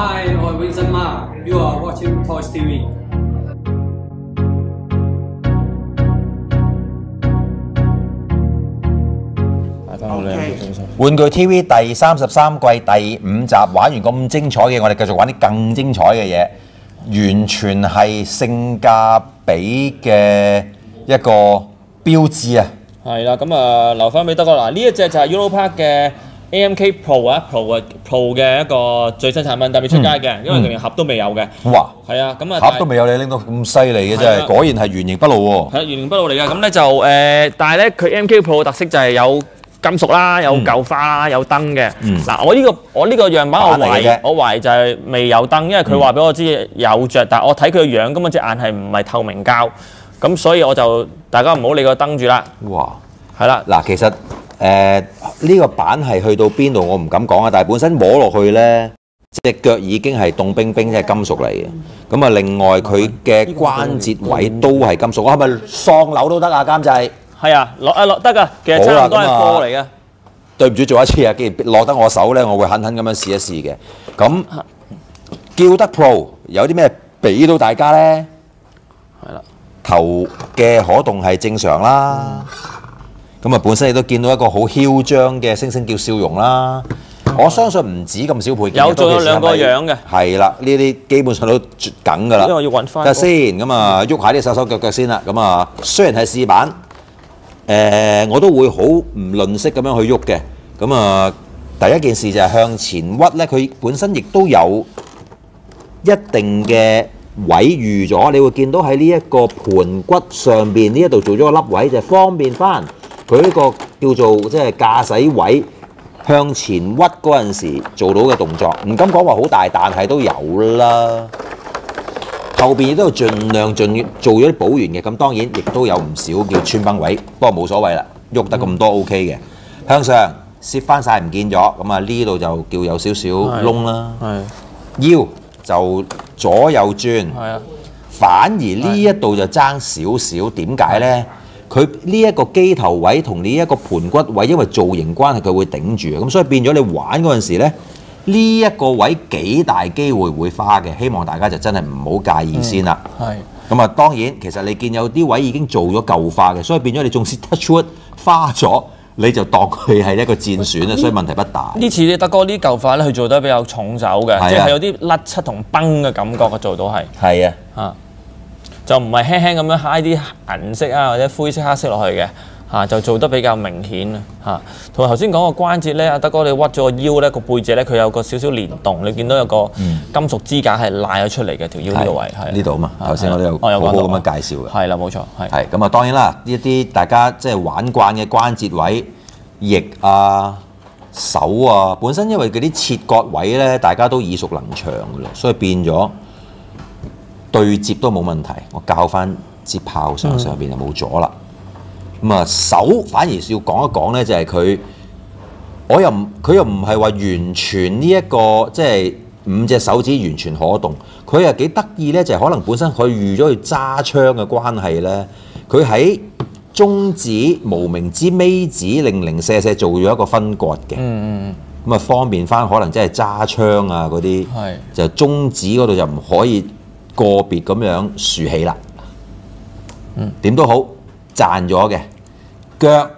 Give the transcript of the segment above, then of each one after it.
Hi，我係 Vincent Ma。You are watching Toys TV。玩具 TV 第三十三季第五集玩完咁精彩嘅，我哋繼續玩啲更精彩嘅嘢，完全係性價比嘅一個標誌啊！係啦，咁啊留翻俾德哥嗱，呢一隻就係 Europark 嘅 AMK Pro 啊，Pro 啊 Pro 嘅一個最新產品，特別出街嘅，因為佢連盒都未有嘅。哇！係啊，咁啊盒都未有你拎到咁犀利嘅真係，果然係原形不露喎。係啊，原形不露嚟嘅。咁咧就誒，但係咧佢 MK Pro 嘅特色就係有金屬啦，有舊花啦，有燈嘅。嗱，我呢個我呢個樣板我懷我懷疑就係未有燈，因為佢話俾我知有着，但係我睇佢個樣根本隻眼係唔係透明膠，咁所以我就大家唔好理個燈住啦。哇！係啦，嗱，其實誒呢個板係去到邊度我唔敢講啊，但係本身摸落去呢，隻腳已經係凍冰冰，即係金屬嚟嘅。咁啊，另外佢嘅關節位都係金屬，我係咪喪樓都得啊？監製，係啊，落啊落得㗎，其實差唔多係貨嚟嘅。對唔住做一次啊！既然落得我手呢，我會狠狠咁樣試一試嘅。咁叫得 Pro 有啲咩俾到大家呢？係啦，頭嘅可動係正常啦。咁啊，本身亦都見到一個好囂張嘅星星叫笑容啦。我相信唔止咁少配件，有仲有都其實兩個樣嘅係啦，呢啲基本上都絕梗㗎啦。因為我要揾返得先，咁啊，喐下啲手手腳腳先啦。咁啊，雖然係試板，誒、我都會好唔吝嗇咁樣去喐嘅。咁啊，第一件事就係向前屈咧，佢本身亦都有一定嘅位預咗，你會見到喺呢一個盤骨上邊呢一度做咗個凹位，就方便翻佢呢個叫做即係駕駛位向前屈嗰陣時做到嘅動作。唔敢講話好大，但係都有啦。後邊亦都有盡量盡做咗啲補完嘅，咁當然亦都有唔少叫穿崩位，不過冇所謂啦，喐得咁多 OK 嘅。向上攝翻晒唔見咗，咁啊呢度就叫有少少窿啦。腰就左右轉，反而呢一度就爭少少，點解呢？佢呢一個機頭位同呢一個盤骨位，因為造型關係，佢會頂住嘅，咁所以變咗你玩嗰陣時呢，呢一個位幾大機會會花嘅，希望大家就真係唔好介意先啦。係。咁啊，當然其實你見有啲位已經做咗舊化嘅，所以變咗你縱使 touch wood 花咗，你就當佢係一個戰損啦，所以問題不大。呢次你德哥呢舊塊咧，佢做得比較重手嘅，即係有啲甩漆同崩嘅感覺嘅做到係係啊。啊，就唔係輕輕咁樣揩啲銀色啊或者灰色黑色落去嘅嚇、就做得比較明顯啊嚇。同埋頭先講個關節咧，阿德哥你屈咗個腰咧，個背脊咧佢有個少少連動，你見到有個金屬支架係拉咗出嚟嘅條腰呢個位係呢度啊嘛，頭先我都有好好咁樣介紹嘅。係啦，冇錯係係咁啊，當然啦，呢一啲大家即係玩慣嘅關節位、翼啊、手啊，本身因為嗰啲切割位咧，大家都耳熟能詳嘅啦，所以變咗對接都冇問題。我教翻支炮上上邊就冇咗啦。咁啊、手反而要講一講咧，就係佢，我又唔佢又唔係話完全呢、一個即係五隻手指完全可動，佢又幾得意咧，就係、可能本身佢預咗佢揸槍嘅關係咧，佢喺中指、無名指、尾指零零舍舍做咗一個分割嘅。嗯嗯咁啊方便翻，可能即係揸槍啊嗰啲係，就中指嗰度就唔可以個別咁樣豎起啦。嗯，點都好，賺咗嘅腳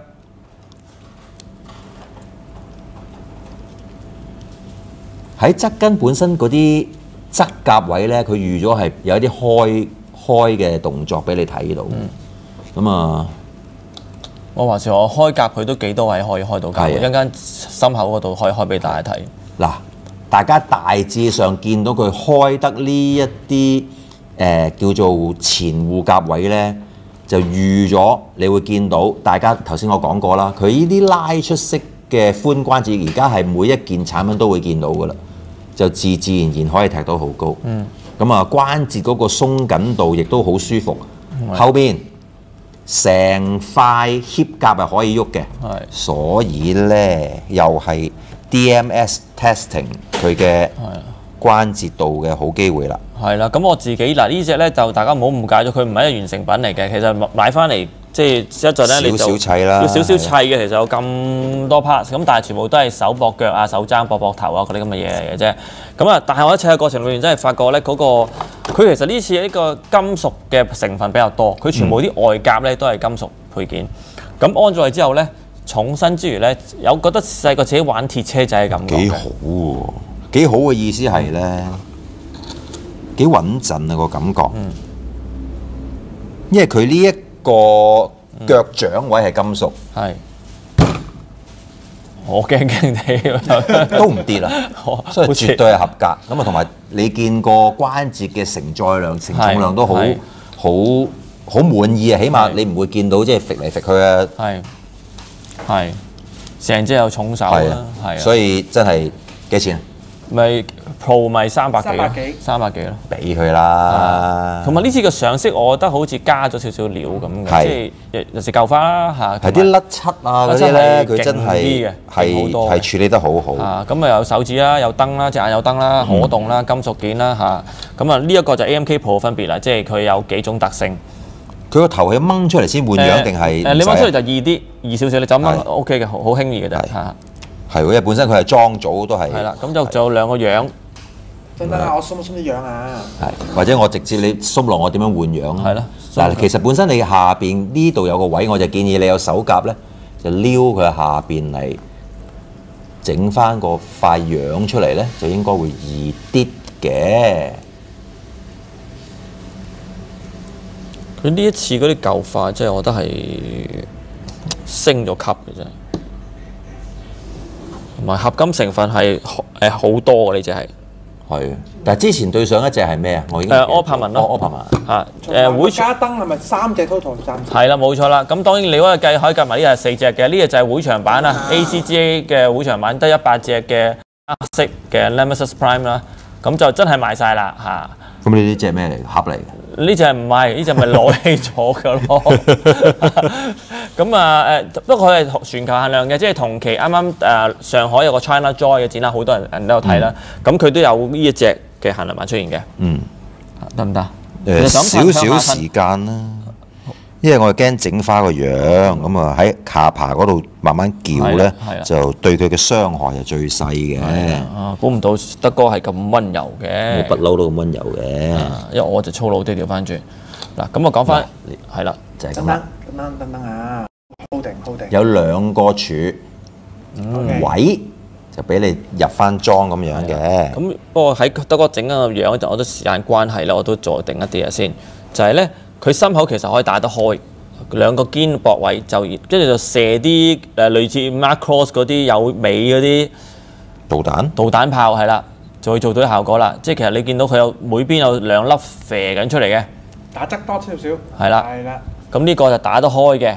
喺側根本身嗰啲側甲位咧，佢預咗係有一啲開開嘅動作俾你睇到。咁啊、我話事我開甲佢都幾多位可以開到夾，係啊一陣間心口嗰度可以開俾大家睇。嗱，大家大致上見到佢開得呢一啲誒、呃叫做前護甲位呢，就預咗你會見到。大家頭先我講過啦，佢呢啲拉出式嘅髖關節，而家係每一件產品都會見到噶啦，就自自然然可以踢到好高。嗯，咁啊關節嗰個鬆緊度亦都好舒服。後邊成塊 hip 甲係可以喐嘅。係所以咧又係 DMS testing 佢嘅關節度嘅好機會啦。係啦，咁我自己嗱呢只咧就大家唔好誤解咗，佢唔係一個完成品嚟嘅。其實買翻嚟即係一陣咧你就少少砌啦要少少砌嘅，其實有咁多 part，咁但係全部都係手膊腳啊、手踭、膊膊頭啊嗰啲咁嘅嘢嚟嘅啫。咁啊，但係我喺砌嘅過程裏面真係發覺咧，嗰、個佢其實呢次呢個金屬嘅成分比較多，佢全部啲外夾咧都係金屬配件。咁安咗嚟之後咧，重身之餘咧，有覺得細個自己玩鐵車仔嘅感覺嘅。幾好喎，幾好嘅意思係咧，幾穩陣啊個感覺。因為佢呢一個腳掌位係金屬，係。我驚驚地。都唔跌 啦，所以好似絕對係合格。咁啊，同埋你見過關節嘅承載量、承重量都好好好滿意啊！起碼你唔會見到即係揈嚟揈去啊，係。係。成隻有重手啦係啊，，係啊，所以真係幾錢啊？咪 Pro 咪三百幾咯。300幾三百幾咯。俾佢啦，同埋呢次嘅上色，我覺得好似加咗少少料咁嘅，即係有有時舊花啦嚇，係啲甩漆啊嗰啲咧，佢真真係係嘅勁好係處理得好好。啊咁啊有手指啦，有燈啦，隻眼有燈啦，可動啦，金屬件啦嚇，咁啊呢一個就 AMK Pro 嘅分別啦，即係佢有幾種特性。佢個頭係掹出嚟先換樣定係誒你掹出嚟就易啲，易少少，你就咁掹 OK 嘅，好好輕易嘅啫係。嚇。係喎，因為本身佢係裝組都係係啦，咁就仲有兩個樣，真得啦，我鬆唔鬆啲樣啊！係或者我直接你鬆落我點樣換樣啊。係咯嗱，其實本身你下邊呢度有個位，我就建議你有手夾咧，就撩佢下邊嚟整翻個塊樣出嚟咧，就應該會易啲嘅。佢呢一次嗰啲舊化，即係我覺得係升咗級嘅真係，同埋合金成分係誒好多嘅呢只係係，但係之前對上一隻係咩啊？我已經誒柯柏文咯，柯柏文。嚇誒會場加燈係咪三隻 total 暫時？係啦冇錯啦，咁當然你可以計可以計埋呢係四隻嘅，呢隻就係會場版啦，ACGA 嘅會場版得一百隻嘅黑色嘅 Nemesis Prime 啦，咁就真係賣晒啦嚇。咁你呢隻咩嚟？盒嚟嘅？呢只唔係，呢只咪攞起咗嘅咯。咁啊誒，不過佢係全球限量嘅，即係同期啱啱誒上海有個 China Joy 嘅展覽，好多人人都有睇啦。咁佢都有呢一隻嘅限量版出現嘅，嗯。得唔得？誒少少時間啦，因為我係驚整花個樣，咁啊喺下巴嗰度慢慢撬咧就對佢嘅傷害係最細嘅。啊，估唔到德哥係咁温柔嘅我不。嬲都咁温柔嘅，啊因為我就粗魯啲調翻轉。嗱，咁我講翻係啦，就係咁啦。等等等等啊！hold 定 hold 定。有兩個柱位就俾你入翻裝咁樣嘅。咁不過喺德哥整緊個樣就我都時間關係啦，我都再定一啲嘢先。就係咧，佢心口其實可以打得開，兩個肩膊位就跟住就射啲誒類似 Macross 嗰啲有尾嗰啲導彈導彈炮係啦，就會做到啲效果啦。即係其實你見到佢有每邊有兩粒射緊出嚟嘅，打側多少少。係啦係啦。咁呢個就打得開嘅。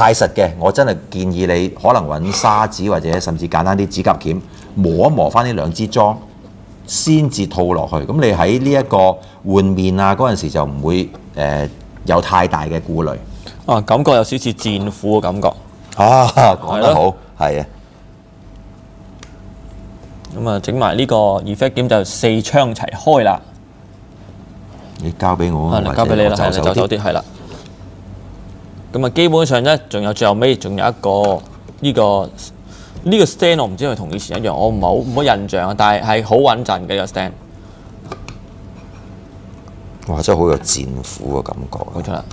太實嘅，我真係建議你可能揾砂紙或者甚至簡單啲指甲鉗磨一磨翻呢兩支裝，先至套落去。咁你喺呢一個換面啊嗰陣時就唔會誒、呃有太大嘅顧慮。啊，感覺有少少似戰斧嘅感覺。啊，講得好，係啊，咁啊，整埋呢個 effect 點就四槍齊開啦。你交俾我，啊，交俾你啦，係啦，我就手啲。就手啲係啦。咁啊，基本上咧，仲有最後尾，仲有一個呢、個呢、個 stand，我唔知係咪同以前一樣，我唔係好唔好印象啊，但係係好穩陣嘅呢個 stand，哇！真係好有戰斧嘅感覺啊。冇錯啦。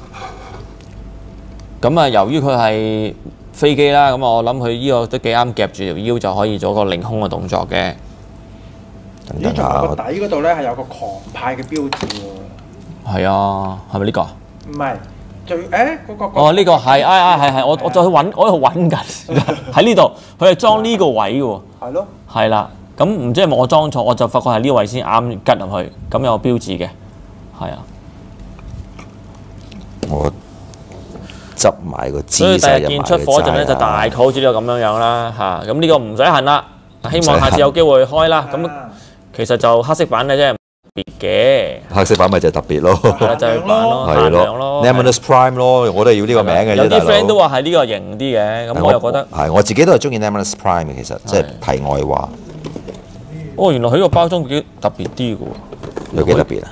咁啊，由於佢係飛機啦，咁啊，我諗佢呢個都幾啱夾住條腰就可以做個凌空嘅動作嘅。等等下，呢仲個底嗰度咧係有個狂派嘅標誌喎。係啊，係咪呢個啊？唔係最誒嗰個。哦，呢、個係，啊啊係係，我我再去揾，我喺度揾緊 喺呢度，佢係裝呢個位嘅喎。係咯。係啦，咁唔知係咪我裝錯，我就發覺係呢位先啱吉入去，咁有個標誌嘅，係啊，我執埋個姿所以第勢入埋日見出火陣咧，就大概好似呢個咁樣樣啦嚇。咁呢個唔使恨啦，希望下次有機會開啦。咁啊其實就黑色版咧，真係嘅，黑色版咪就係特別咯，係啦，就係版咯，係限量咯咯。，Nemesis Prime 咯，我都係要呢個名嘅有啲 friend 都佬。話係呢個型啲嘅，咁我又覺得，係我自己都係中意 Nemesis Prime 嘅，其實即係題外話，哦，原來佢個包裝幾特別啲嘅喎，有幾特別啊？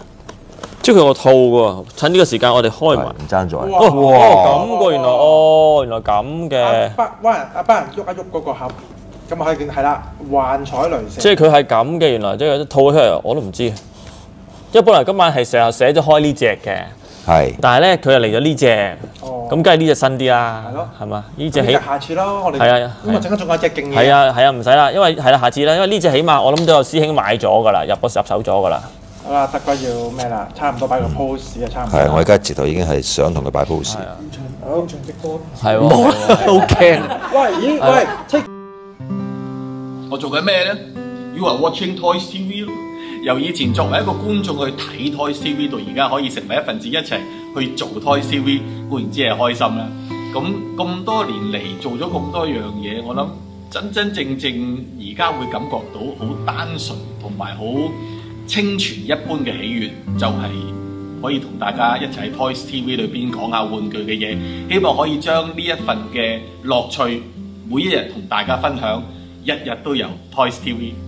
即係佢有個套喎。趁呢個時間我哋開埋。唔爭在。哇哦，哦咁嘅原來，哦原來咁嘅，班班人啊班人喐一喐嗰個盒，咁啊可以見係啦，幻彩雷射。即係佢係咁嘅，原來即係套出嚟我都唔知。因為本來今晚係成日寫咗開呢只嘅，係但係咧佢又嚟咗呢只，哦，咁梗係呢只新啲啦，係咯係嘛？呢只起下次咯，我哋係啊咁啊陣間仲有隻勁嘢。係啊係啊唔使啦，因為係啦，下次啦，因為呢只起碼我諗都有師兄買咗㗎啦，入咗入手咗㗎啦。好啦，德哥要咩啦？差唔多擺個 pose 啊，差唔多。係，我而家直頭已經係想同佢擺 pose。好長直播。係喎，好驚。喂，咦？喂，我做緊咩咧 You are watching Toys TV 咯。由以前作為一個觀眾去睇 Toy CV 到而家可以成為一份子一齊去做 Toy CV，固然之係開心啦。咁咁多年嚟做咗咁多樣嘢，我諗真真正正而家會感覺到好單純同埋好清泉一般嘅喜悅，就係、可以同大家一齊喺 Toys TV 裏邊講下玩具嘅嘢，希望可以將呢一份嘅樂趣，每一日同大家分享，日日都有 Toys TV。